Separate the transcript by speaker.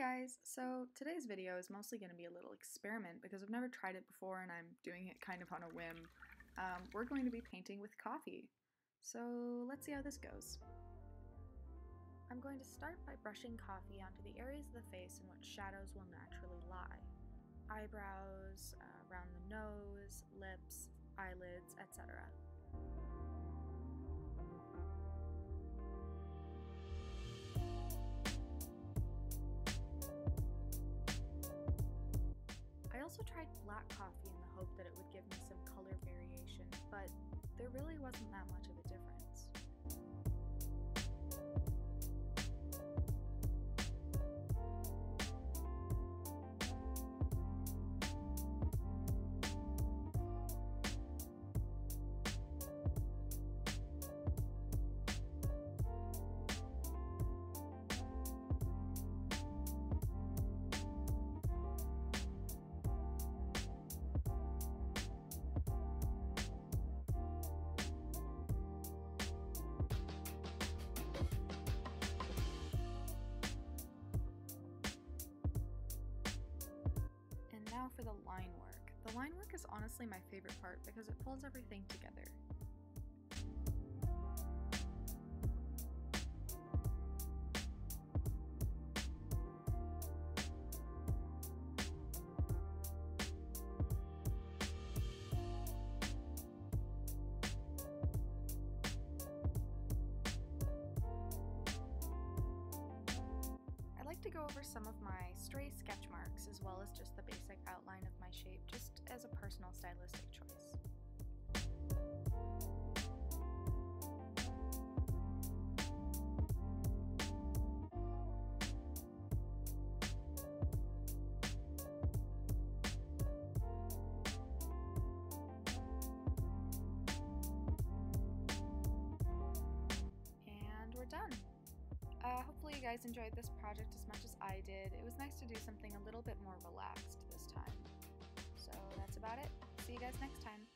Speaker 1: guys! So today's video is mostly going to be a little experiment because I've never tried it before and I'm doing it kind of on a whim. Um, we're going to be painting with coffee. So let's see how this goes. I'm going to start by brushing coffee onto the areas of the face in which shadows will naturally lie. Eyebrows, uh, around the nose, lips, eyelids, also tried black coffee in the hope that it would give me some color variation, but there really wasn't that much The line work is honestly my favorite part because it pulls everything together. I like to go over some of my stray sketch marks as well as just the basic as a personal stylistic choice. And we're done. Uh, hopefully you guys enjoyed this project as much as I did. It was nice to do something a little bit more relaxed this time. So that's about it. See you guys next time.